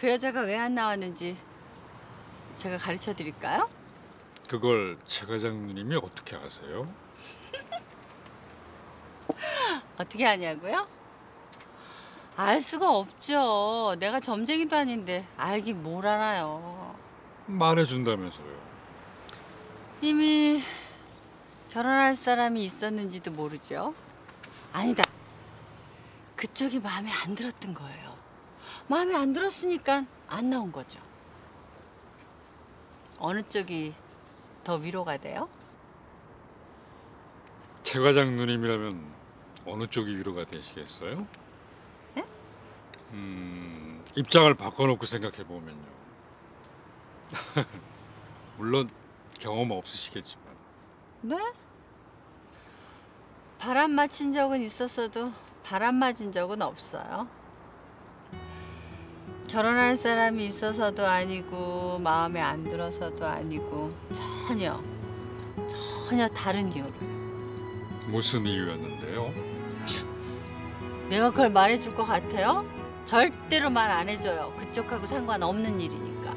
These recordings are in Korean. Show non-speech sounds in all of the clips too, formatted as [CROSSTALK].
그 여자가 왜 안 나왔는지 제가 가르쳐 드릴까요? 그걸 최 과장님이 어떻게 아세요? [LAUGHS] 어떻게 하냐고요? 알 수가 없죠. 내가 점쟁이도 아닌데 알긴 뭘 알아요. 말해준다면서요. 이미 결혼할 사람이 있었는지도 모르죠. 아니다. 그쪽이 마음에 안 들었던 거예요. 마음에 안 들었으니까 안 나온 거죠. 어느 쪽이 더 위로가 돼요? 최 과장 누님이라면 어느 쪽이 위로가 되시겠어요? 네? 음, 입장을 바꿔놓고 생각해 보면요. [LAUGHS] 물론 경험 없으시겠지만 네? 바람 맞힌 적은 있었어도 바람 맞은 적은 없어요. 결혼할 사람이 있어서도 아니고 마음에 안 들어서도 아니고 전혀 전혀 다른 이유로 무슨 이유였는데요? 내가 그걸 말해줄 것 같아요? 절대로 말 안 해줘요. 그쪽하고 상관없는 일이니까.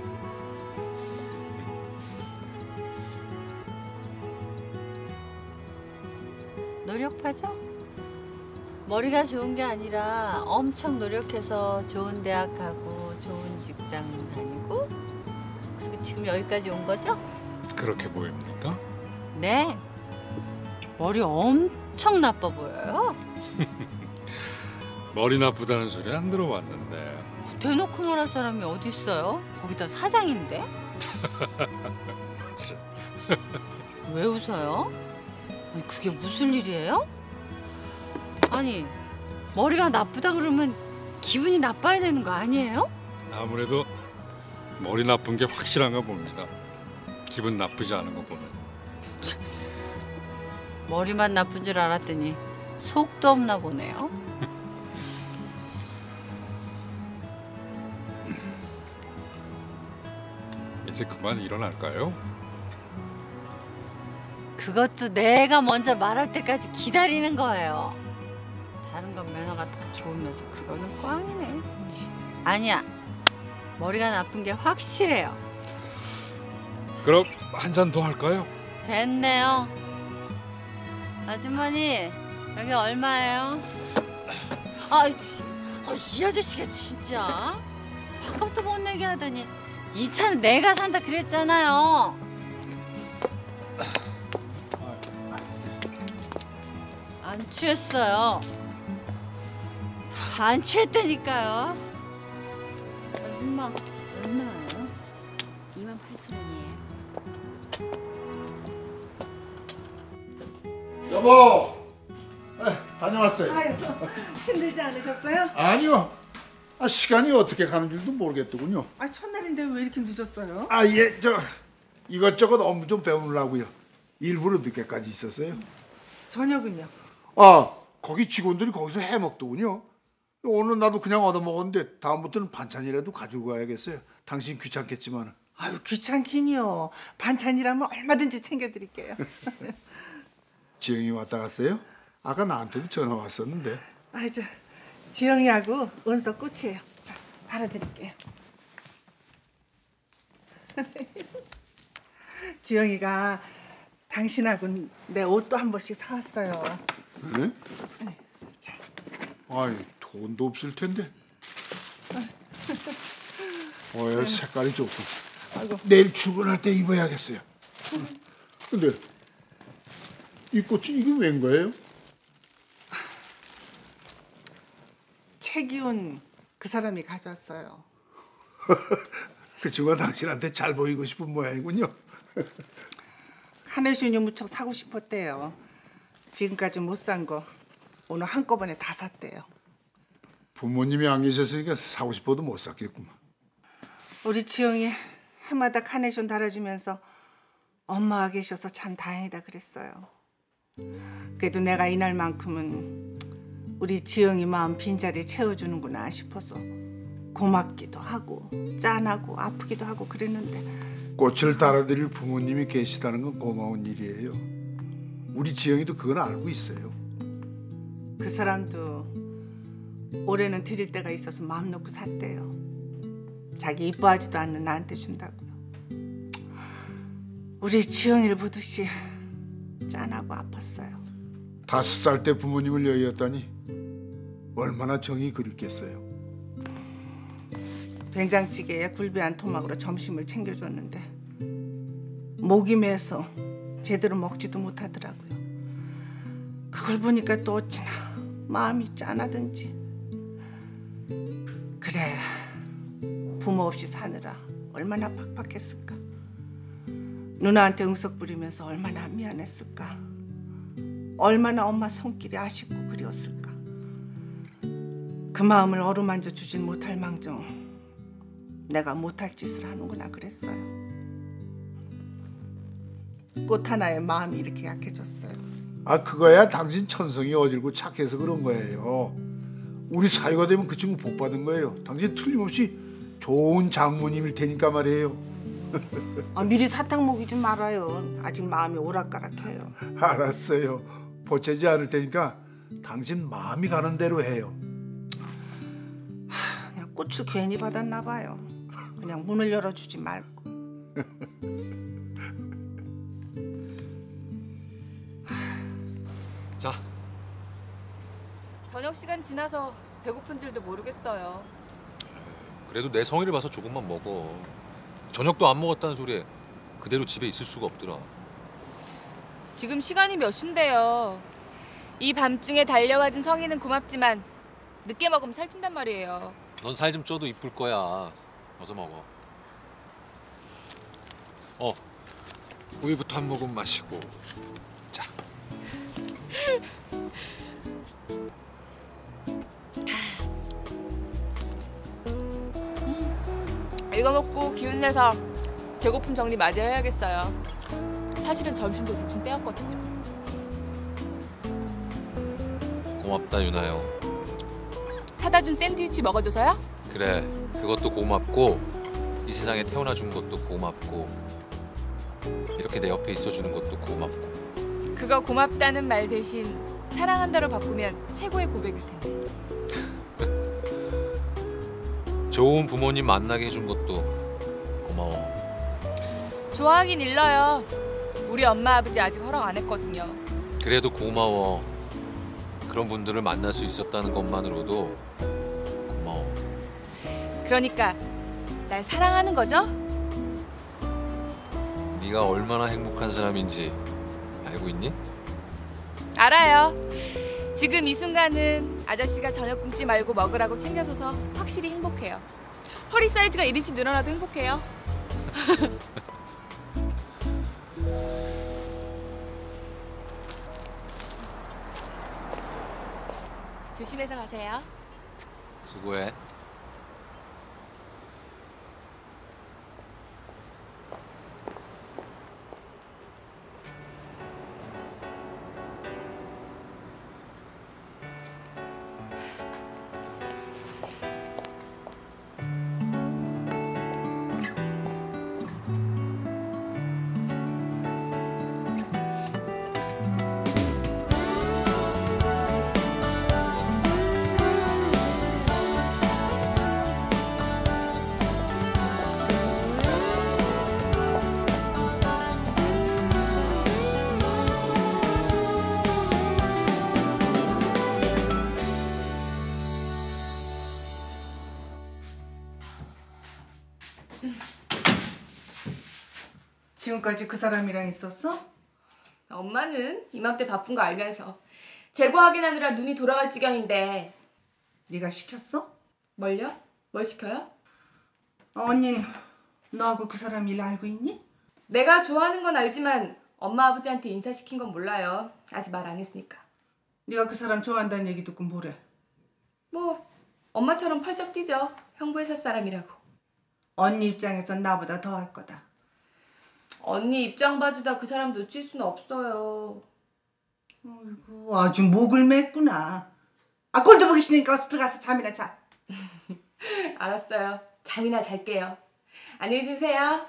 노력파죠? 머리가 좋은 게 아니라 엄청 노력해서 좋은 대학 가고 직장 다니고 그리고 지금 여기까지 온 거죠? 그렇게 보입니까? 네. 머리 엄청 나빠 보여요. [LAUGHS] 머리 나쁘다는 소리 안 들어봤는데 대놓고 말할 사람이 어디 있어요? 거기다 사장인데? [LAUGHS] 왜 웃어요? 아니 그게 무슨 일이에요? 아니 머리가 나쁘다 그러면 기분이 나빠야 되는 거 아니에요? 아무래도 머리 나쁜 게 확실한가 봅니다. 기분 나쁘지 않은 거 보면. 머리만 나쁜 줄 알았더니 속도 없나 보네요. [LAUGHS] 이제 그만 일어날까요? 그것도 내가 먼저 말할 때까지 기다리는 거예요. 다른 건 매너가 다 좋으면서 그거는 꽝이네. 아니야. 머리가 나쁜 게 확실해요. 그럼 한 잔 더 할까요? 됐네요. 아주머니 여기 얼마예요? 아, 이- 아, 이 아저씨가 진짜 밥값도 못 내게 하더니 이 차는 내가 산다 그랬잖아요. 안 취했어요. 안 취했다니까요. 아줌마 얼마예요? 2만 8천 원이에요. 여보, 에, 다녀왔어요. 아유, 힘들지 않으셨어요? 아니요. 아, 시간이 어떻게 가는 줄도 모르겠더군요. 아, 첫날인데 왜 이렇게 늦었어요? 아, 예, 저 이것저것 업무 좀 배우려고요. 일부러 늦게까지 있었어요. 저녁은요? 아, 거기 직원들이 거기서 해 먹더군요. 오늘 나도 그냥 얻어 먹었는데 다음부터는 반찬이라도 가지고 가야겠어요. 당신 귀찮겠지만. 아유, 귀찮긴요. 반찬이라면 얼마든지 챙겨드릴게요. [LAUGHS] 지영이 왔다 갔어요? 아까 나한테도 전화 왔었는데. 아, 저 지영이하고 은서 꽃이에요. 자, 달아드릴게요. [LAUGHS] 지영이가 당신하고 내 옷도 한 번씩 사왔어요. 네? 아이 돈도 없을 텐데. [LAUGHS] 어, 색깔이 좋고. 아이고. 내일 출근할 때 입어야겠어요. 근데 이 꽃이 이게 웬 거예요? 최기훈 그 사람이 가져왔어요. [LAUGHS] 그 친구가 당신한테 잘 보이고 싶은 모양이군요. [LAUGHS] 카네슈니 무척 사고 싶었대요. 지금까지 못 산 거 오늘 한꺼번에 다 샀대요. 부모님이 안 계셨으니까 사고 싶어도 못 샀겠구만. 우리 지영이 해마다 카네이션 달아주면서 엄마가 계셔서 참 다행이다 그랬어요. 그래도 내가 이날만큼은 우리 지영이 마음 빈자리 채워주는구나 싶어서 고맙기도 하고 짠하고 아프기도 하고 그랬는데 꽃을 달아드릴 부모님이 계시다는 건 고마운 일이에요. 우리 지영이도 그건 알고 있어요. 그 사람도 올해는 드릴 때가 있어서 마음 놓고 샀대요. 자기 이뻐하지도 않는 나한테 준다고요. 우리 지영이를 보듯이 짠하고 아팠어요. 다섯 살 때 부모님을 여의었다니 얼마나 정이 그립겠어요. 된장찌개에 굴비한 토막으로 점심을 챙겨줬는데 목이 메서 제대로 먹지도 못하더라고요. 그걸 보니까 또 어찌나 마음이 짠하든지. 그래 부모 없이 사느라 얼마나 팍팍했을까. 누나한테 응석 부리면서 얼마나 미안했을까. 얼마나 엄마 손길이 아쉽고 그리웠을까. 그 마음을 어루만져 주진 못할 망정 내가 못할 짓을 하는구나 그랬어요. 꽃 하나에 마음이 이렇게 약해졌어요. 아 그거야 당신 천성이 어질고 착해서 그런 거예요. 우리 사유가 되면 그 친구 복 받은 거예요. 당신 틀림없이 좋은 장모님일 테니까 말이에요. 아, 미리 사탕 먹이지 말아요. 아직 마음이 오락가락해요. 알았어요. 보채지 않을 테니까 당신 마음이 가는 대로 해요. 그냥 꽃을 괜히 받았나 봐요. 그냥 문을 열어주지 말고. 자, 저녁 시간 지나서 배고픈 줄도 모르겠어요. 그래도 내 성의를 봐서 조금만 먹어. 저녁도 안 먹었다는 소리에 그대로 집에 있을 수가 없더라. 지금 시간이 몇 시인데요. 이 밤중에 달려와준 성인은 고맙지만 늦게 먹으면 살찐단 말이에요. 넌 살 좀 쪄도 이쁠 거야. 어서 먹어. 어, 우유부터 한 모금 마시고. 자, [LAUGHS] 이거 먹고 기운 내서 배고픔 정리 마저 해야겠어요. 사실은 점심도 대충 때웠거든요. 고맙다 유나요. 사다 준 샌드위치 먹어줘서요? 그래, 그것도 고맙고 이 세상에 태어나 준 것도 고맙고 이렇게 내 옆에 있어 주는 것도 고맙고. 그거 고맙다는 말 대신 사랑한다로 바꾸면 최고의 고백일 텐데. 좋은 부모님 만나게 해준 것도 고마워. 좋아하긴 일러요. 우리 엄마 아버지 아직 허락 안 했거든요. 그래도 고마워. 그런 분들을 만날 수 있었다는 것만으로도 고마워. 그러니까 날 사랑하는 거죠? 네가 얼마나 행복한 사람인지 알고 있니? 알아요. 지금 이 순간은 아저씨가 저녁 굶지 말고 먹으라고 챙겨줘서 확실히 행복해요. 허리 사이즈가 1인치 늘어나도 행복해요. [LAUGHS] 조심해서 가세요. 수고해. 지금까지 그 사람이랑 있었어? 엄마는 이맘때 바쁜 거 알면서 재고 확인하느라 눈이 돌아갈 지경인데 네가 시켰어? 뭘요? 뭘 시켜요? 언니는 너하고 그 사람 일 알고 있니? 내가 좋아하는 건 알지만 엄마 아버지한테 인사시킨 건 몰라요. 아직 말 안 했으니까. 네가 그 사람 좋아한다는 얘기 듣고 뭐래? 뭐 엄마처럼 펄쩍 뛰죠. 형부 회사 사람이라고. 언니 입장에선 나보다 더 할 거다. 언니 입장 봐주다 그 사람 놓칠 수는 없어요. 아이고, 아주 목을 맸구나. 아 꼴도 보기 싫으니까 어서 들어가서 잠이나 자. [LAUGHS] 알았어요. 잠이나 잘게요. 안녕히 주무세요.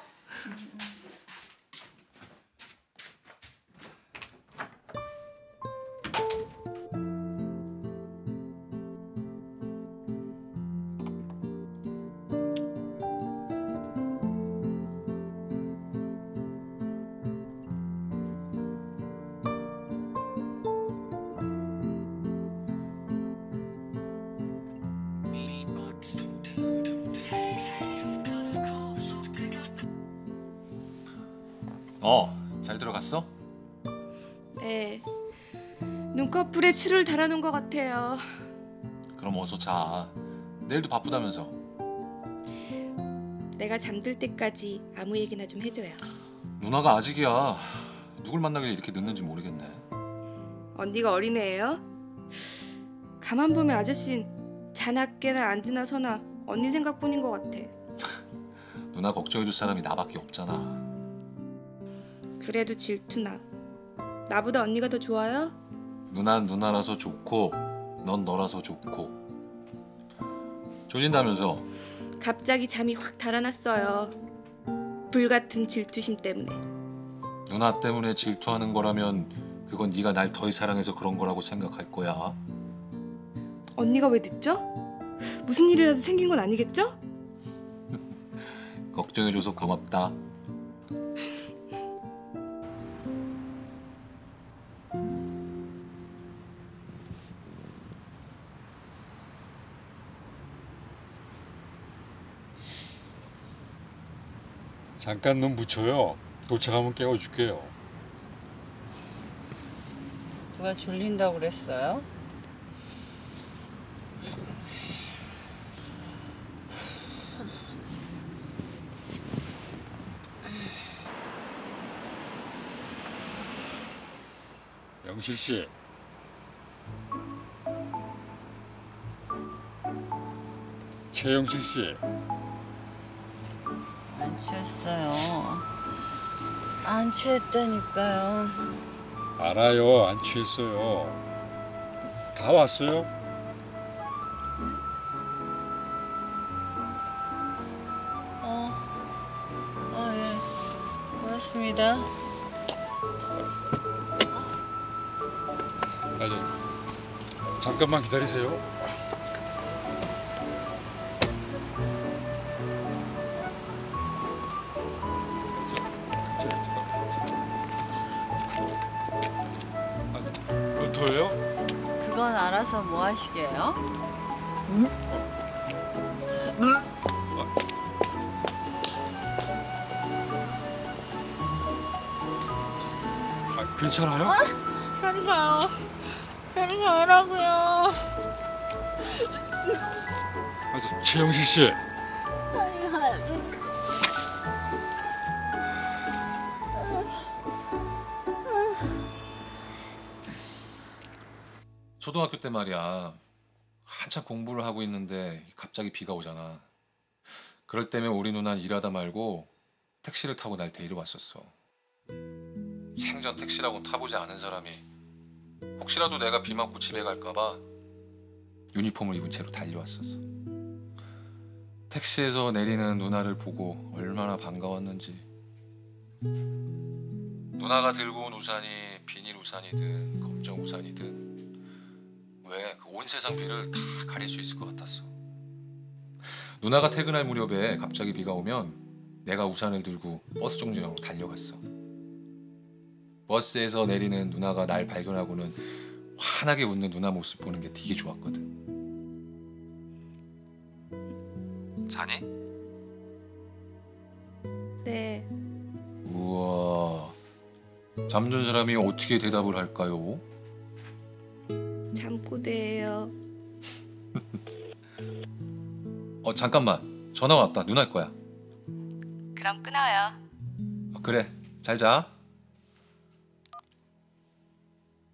네. 눈꺼풀에 줄을 달아놓은 것 같아요. 그럼 어서 자. 내일도 바쁘다면서. 내가 잠들 때까지 아무 얘기나 좀 해줘요. 누나가 아직이야. 누굴 만나길래 이렇게 늦는지 모르겠네. 언니가 어린애예요? 가만 보면 아저씨는 자나깨나 앉으나 서나 언니 생각뿐인 것 같아. [LAUGHS] 누나 걱정해줄 사람이 나밖에 없잖아. 그래도 질투나. 나보다 언니가 더 좋아요? 누난 누나라서 좋고 넌 너라서 좋고. 졸린다면서 갑자기 잠이 확 달아났어요. 불같은 질투심 때문에. 누나 때문에 질투하는 거라면 그건 네가 날더 사랑해서 그런 거라고 생각할 거야. 언니가 왜 늦죠? 무슨 일이라도 생긴 건 아니겠죠? [LAUGHS] 걱정해줘서 고맙다. 잠깐 눈 붙여요. 도착하면 깨워줄게요. 누가 졸린다고 그랬어요? 영실 씨. 최영실 씨. 안 취했어요. 안 취했다니까요. 알아요. 안 취했어요. 다 왔어요? 어, 아 예, 고맙습니다. 아, 저, 잠깐만 기다리세요. 알아서 뭐 하시게요? 아, 괜찮아요? 저리 가요. 저리 가라고요. 아, 저, 최영실 씨. 저리 가요. 초등학교 때 말이야. 한참 공부를 하고 있는데 갑자기 비가 오잖아. 그럴 때면 우리 누나는 일하다 말고 택시를 타고 날 데리러 왔었어. 생전 택시라고 타보지 않은 사람이 혹시라도 내가 비 맞고 집에 갈까봐 유니폼을 입은 채로 달려왔었어. 택시에서 내리는 누나를 보고 얼마나 반가웠는지. 누나가 들고 온 우산이 비닐 우산이든 검정 우산이든 온 세상 비를 다 가릴 수 있을 것 같았어. 누나가 퇴근할 무렵에 갑자기 비가 오면 내가 우산을 들고 버스 정류장으로 달려갔어. 버스에서 내리는 누나가 날 발견하고는 환하게 웃는 누나 모습 보는 게 되게 좋았거든. 자니? 네. 우와. 잠든 사람이 어떻게 대답을 할까요? 잠꼬대예요. 어 잠깐만 전화 왔다 누나일 거야. 그럼 끊어요. 어, 그래 잘 자.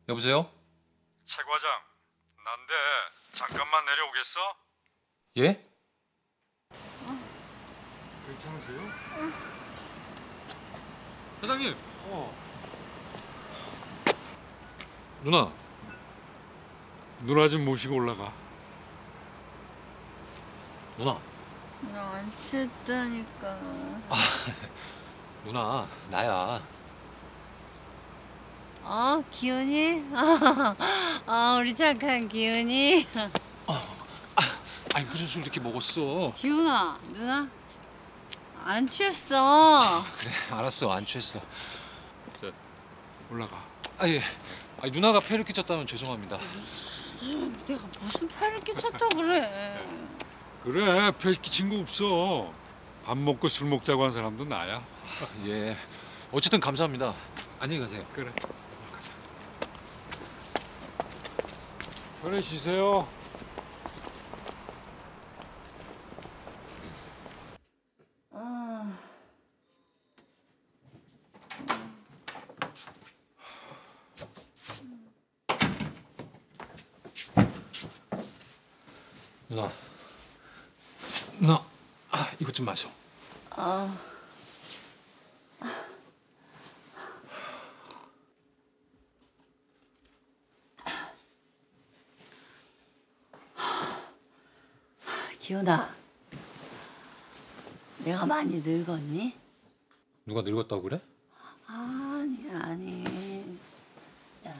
여보세요? 최 과장. 난데 잠깐만 내려오겠어? 예? 괜찮으세요? 사장님. 어. 누나. 누나 좀 모시고 올라가. 누나. 안 취했다니까. [LAUGHS] 누나 나야. 어, 기훈이? 아, [LAUGHS] 우리 착한 기훈이. 아니 무슨 술 이렇게 먹었어? 기훈아, 누나? 안 취했어. 그래 알았어 안 취했어. 올라가. 아 예. 아니 누나가 폐를 끼쳤다면 죄송합니다. 내가 무슨 팔을 끼쳤다 그래. 그래 배 끼친 거 없어. 밥 먹고 술 먹자고 한 사람도 나야. 예. 어쨌든 감사합니다. 안녕히 가세요. 그래. 그래 쉬세요. 누나. 누나. 아, 이것 좀 마셔. 기훈아, 내가 많이 늙었니? 누가 늙었다고 그래? 아니 아니. 야.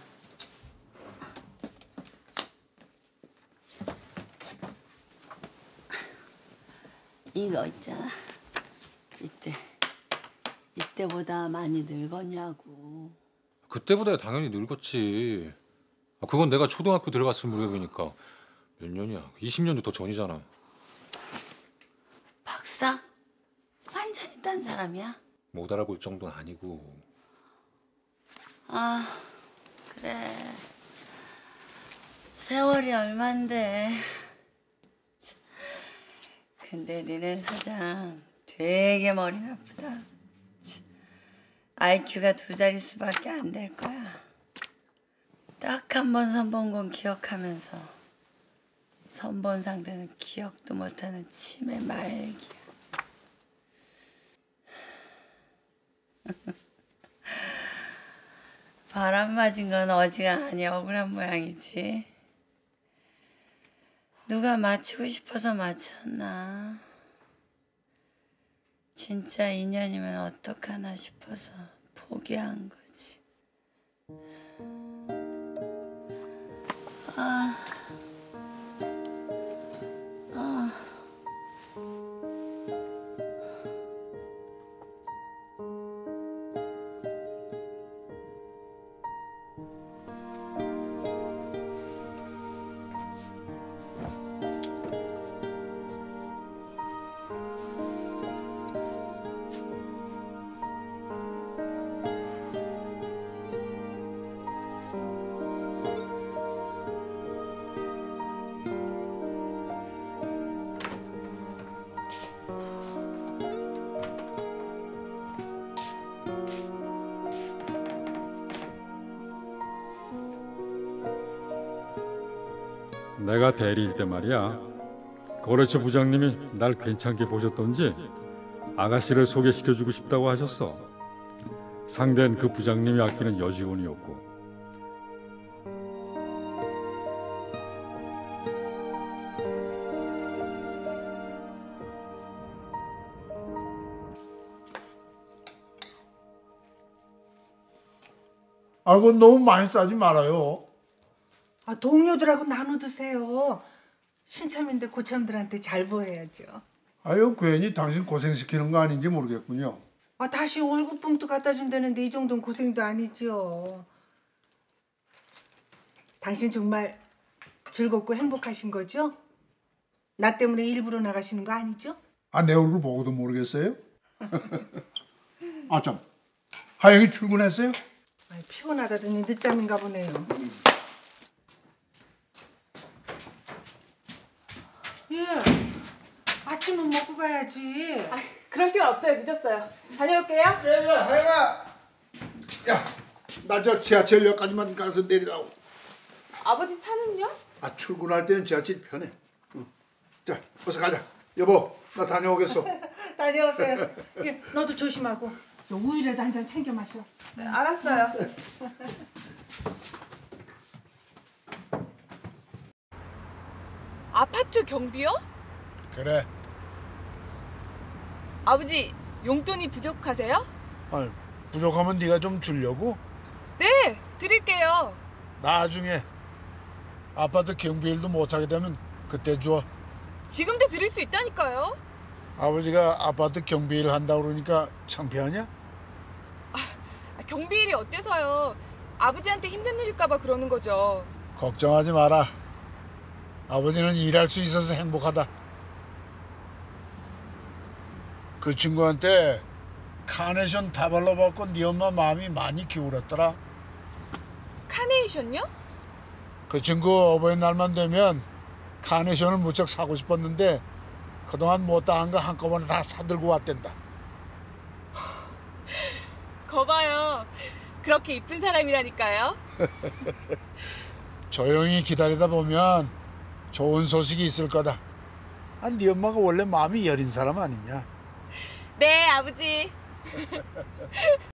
이거 있잖아. 이때 이때보다 많이 늙었냐고. 그때보다 당연히 늙었지. 아, 그건 내가 초등학교 들어갔을 무렵이니까 몇 년이야? 20년도 더 전이잖아. 박사? 완전히 딴 사람이야? 못 알아볼 정도는 아니고. 아 그래. 세월이 얼만데. 참. 근데 니네 사장 되게 머리 나쁘다. IQ가 두 자릿수밖에 안 될 거야. 딱 한 번 선본 건 기억하면서 선본 상대는 기억도 못하는 치매 말기야. [LAUGHS] 바람 맞은 건 어지간하니 억울한 모양이지. 누가 맞히고 싶어서 맞췄나. 진짜 인연이면 어떡하나 싶어서 포기한 거지. 내가 대리일 때 말이야. 거래처 부장님이 날 괜찮게 보셨던지 아가씨를 소개시켜주고 싶다고 하셨어. 상대는 그 부장님이 아끼는 여직원이었고. 아, 그건 너무 많이 싸지 말아요. 아, 동료들하고 나눠 드세요. 신참인데 고참들한테 잘 보여야죠. 아유, 괜히 당신 고생시키는 거 아닌지 모르겠군요. 아, 다시 월급 봉투 갖다 준다는데 이 정도는 고생도 아니죠. 당신 정말 즐겁고 행복하신 거죠? 나 때문에 일부러 나가시는 거 아니죠? 아, 내 얼굴 보고도 모르겠어요? [LAUGHS] 아, 참. 하영이 출근했어요? 아, 피곤하다더니 늦잠인가 보네요. 예, 아침은 먹고 가야지. 아, 그럴 시간 없어요. 늦었어요. 다녀올게요. 야, 야, 하영아! 야, 나 저 지하철역까지만 가서 내리라고. 아버지 차는요? 아, 출근할 때는 지하철이 편해. 응. 자, 어서 가자. 여보, 나 다녀오겠어. [LAUGHS] 다녀오세요. [LAUGHS] 예, 너도 조심하고. 요 우유라도 한 잔 챙겨 마셔. 네, 알았어요. [LAUGHS] 아파트 경비요? 그래. 아버지 용돈이 부족하세요? 아, 부족하면 네가 좀 주려고? 네, 드릴게요. 나중에 아파트 경비일도 못하게 되면 그때 줘. 지금도 드릴 수 있다니까요. 아버지가 아파트 경비일 한다고 그러니까 창피하냐? 아, 경비 일이 어때서요? 아버지한테 힘든 일일까봐 그러는 거죠. 걱정하지 마라. 아버지는 일할 수 있어서 행복하다. 그 친구한테 카네이션 다 발라봤고 네 엄마 마음이 많이 기울었더라. 카네이션요? 그 친구 어버이날만 되면 카네이션을 무척 사고 싶었는데 그동안 못다 한 거 한꺼번에 다 사들고 왔댄다. [LAUGHS] 거봐요. 그렇게 이쁜 사람이라니까요. [LAUGHS] 조용히 기다리다 보면 좋은 소식이 있을 거다. 아, 네 엄마가 원래 마음이 여린 사람 아니냐? 네, 아버지. [LAUGHS]